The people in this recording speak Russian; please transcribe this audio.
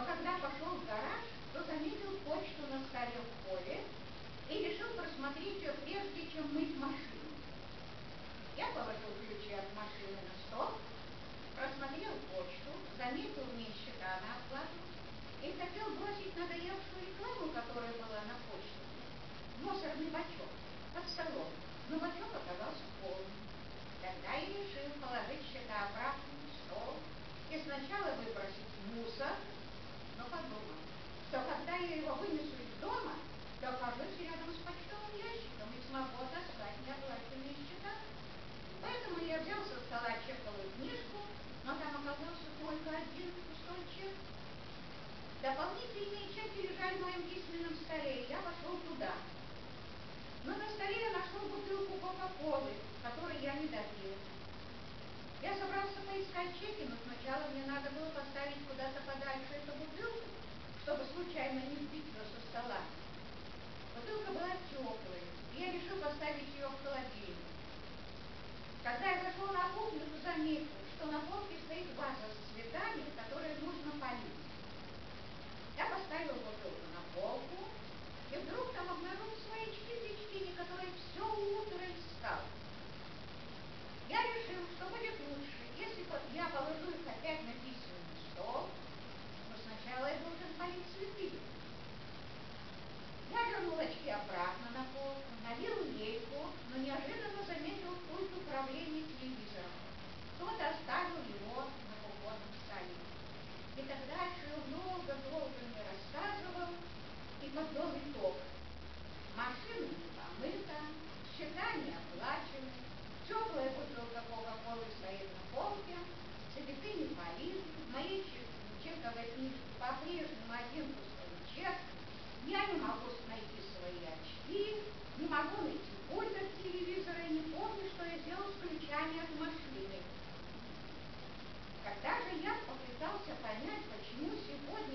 Но когда пошел в гараж, то заметил почту на столе в холле и решил просмотреть ее прежде, чем мыть машину. Я положил ключи от машины на стол, просмотрел почту, заметил в счета на оплату и хотел бросить надоевшую рекламу, которая была на почте, мусорный бачок под столом, но бачок оказался полным. Тогда я решил положить счета обратно на стол и сначала выбросить мусор, но подумал, что когда я его вынесу из дома, то окажусь рядом с почтовым ящиком и смогу отослать неоплаченные счета. Поэтому я взял со стола чековую книжку, но там оказался только один пустой чек. Дополнительные чеки лежали в моем письменном столе, и я пошел туда. Но на столе я нашел бутылку Кока-Колы, которую я не допил. Я собрался поискать чеки, но сначала мне надо было поставить куда-то подальше эту бутылку, чтобы случайно не сбить ее со стола. Была теплой, и я решил поставить ее в холодильник. Когда я зашел на кухню, то заметил, что на полке стоит ваза с цветами, которые понять, почему сегодня